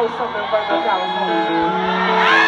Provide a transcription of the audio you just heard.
know something worth a thousand.